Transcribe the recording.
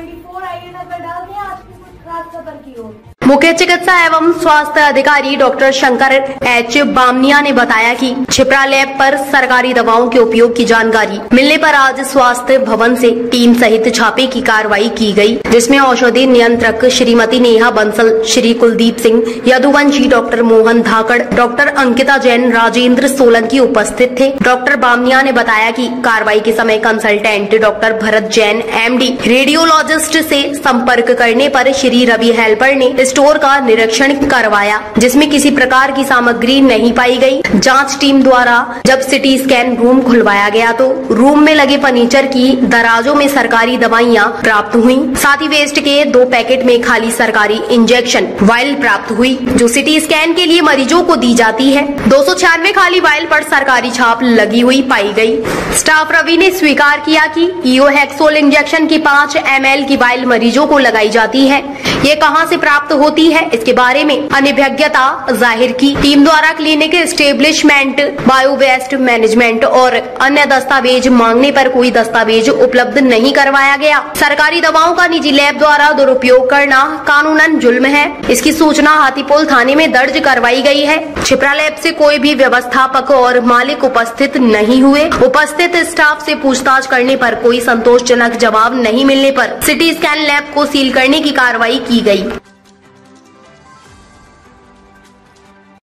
Twenty four I N अगर डाल दिया आपकी कुछ खास खबर की हो मुख्य चिकित्सा एवं स्वास्थ्य अधिकारी डॉक्टर शंकर एच. बामनिया ने बताया कि छिपरा लैब पर सरकारी दवाओं के उपयोग की जानकारी मिलने पर आज स्वास्थ्य भवन से टीम सहित छापे की कार्रवाई की गई, जिसमें औषधि नियंत्रक श्रीमती नेहा बंसल श्री कुलदीप सिंह यदुवंशी डॉक्टर मोहन धाकड़ डॉक्टर अंकिता जैन राजेंद्र सोलंकी उपस्थित थे। डॉक्टर बामनिया ने बताया कि कार्रवाई के समय consultant doctor Bharat Jain MD radiologist से संपर्क करने पर श्री रवि हेल्पर ने स्टोर का निरीक्षण करवाया, जिसमें किसी प्रकार की सामग्री नहीं पाई गई। जाँच टीम द्वारा जब सिटी स्कैन रूम खुलवाया गया तो रूम में लगे फर्नीचर की दराजों में सरकारी दवाइयाँ प्राप्त हुई। साथ ही वेस्ट के दो पैकेट में खाली सरकारी इंजेक्शन वायल प्राप्त हुई, जो सिटी स्कैन के लिए मरीजों को दी जाती है। दो सौ छियानवे खाली वायल पर सरकारी छाप लगी हुई पाई गई। स्टाफ रवि ने स्वीकार किया कि ईओ हेक्सोल इंजेक्शन की पाँच एम की वायल मरीजों को लगाई जाती है। ये कहाँ से प्राप्त होती है। इसके बारे में अनिभिज्ञता ज़ाहिर की। टीम द्वारा clinic establishment bio waste management और अन्य दस्तावेज़ मांगने पर कोई दस्तावेज़ उपलब्ध नहीं करवाया गया। सरकारी दवाओं का निजी लैब द्वारा दुरुपयोग करना कानूनन जुल्म है। इसकी सूचना हाथीपोल थाने में दर्ज करवाई गई है। छिपरा लैब से कोई भी व्यवस्थापक और मालिक उपस्थित नहीं हुए। उपस्थित स्टाफ से पूछताछ करने पर कोई संतोषजनक जवाब नहीं मिलने पर सिटी स्कैन लैब को सील करने की कार्रवाई की गई।